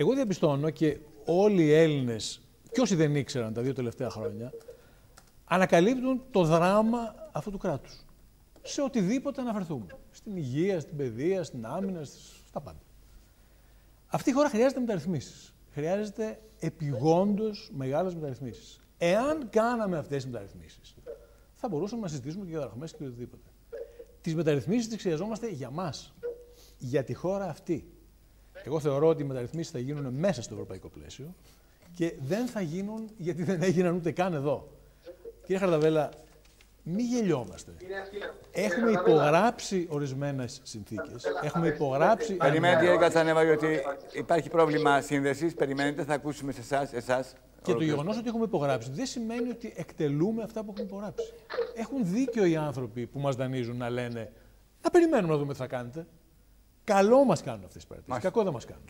Εγώ διαπιστώνω και όλοι οι Έλληνες, και όσοι δεν ήξεραν τα δύο τελευταία χρόνια, ανακαλύπτουν το δράμα αυτού του κράτους. Σε οτιδήποτε αναφερθούμε. Στην υγεία, στην παιδεία, στην άμυνα, στα πάντα. Αυτή η χώρα χρειάζεται μεταρρυθμίσεις. Χρειάζεται επιγόντως μεγάλες μεταρρυθμίσεις. Εάν κάναμε αυτές τις μεταρρυθμίσεις, θα μπορούσαμε να συζητήσουμε και για δραχμές και οτιδήποτε. Τις μεταρρυθμίσεις τις χρειαζόμαστε για μας. Για τη χώρα αυτή. Εγώ θεωρώ ότι οι μεταρρυθμίσεις θα γίνουν μέσα στο ευρωπαϊκό πλαίσιο και δεν θα γίνουν γιατί δεν έγιναν ούτε καν εδώ. Κύριε Χαρδαβέλα, μη γελιόμαστε. Έχουμε υπογράψει ορισμένες συνθήκες. Έχουμε υπογράψει. Περιμένετε, κύριε Κατσανέβα, γιατί υπάρχει πρόβλημα σύνδεσης. Περιμένετε, θα ακούσουμε σε εσάς. Εσάς. Και το γεγονός ότι έχουμε υπογράψει δεν σημαίνει ότι εκτελούμε αυτά που έχουμε υπογράψει. Έχουν δίκιο οι άνθρωποι που μας δανείζουν να λένε να περιμένουμε να δούμε τι θα κάνετε. Καλό μας κάνουν αυτές τι παρατηρήσεις. Κακό δεν μας κάνουν.